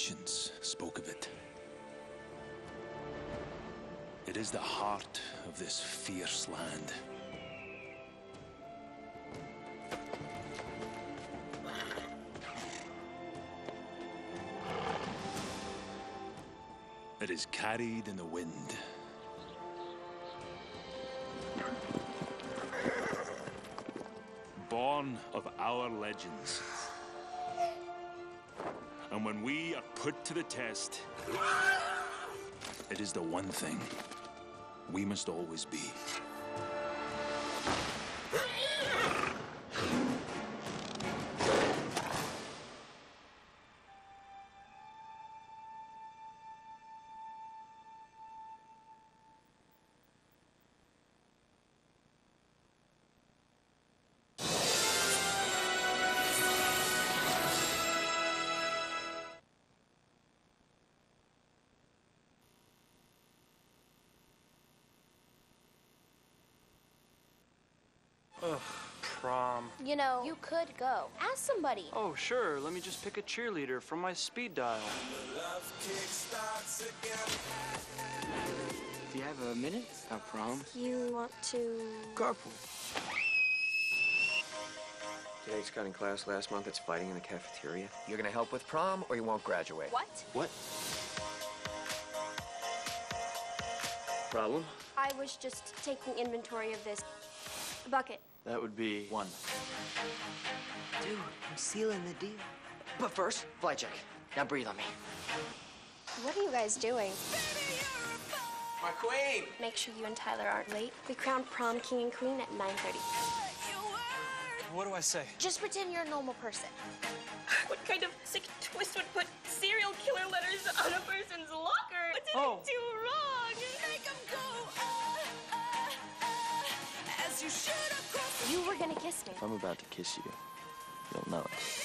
ancients spoke of it. It is the heart of this fierce land. It is carried in the wind. Born of our legends. And when we are put to the test, it is the one thing we must always be. Prom. You know, you could go. Ask somebody. Oh, sure. Let me just pick a cheerleader from my speed dial. Do you have a minute? A prom? You want to. Carpool. Today's got in class last month. It's fighting in the cafeteria. You're gonna help with prom or you won't graduate? What? What? Problem? I was just taking inventory of this bucket. That would be One. Dude, I'm sealing the deal. But first, flight check. Now breathe on me. What are you guys doing? My queen! Make sure you and Tyler aren't late. We crown prom king and queen at 9:30. What do I say? Just pretend you're a normal person. What kind of sick twist would put serial killer letters on a person's locker? I'm about to kiss you, you'll know it.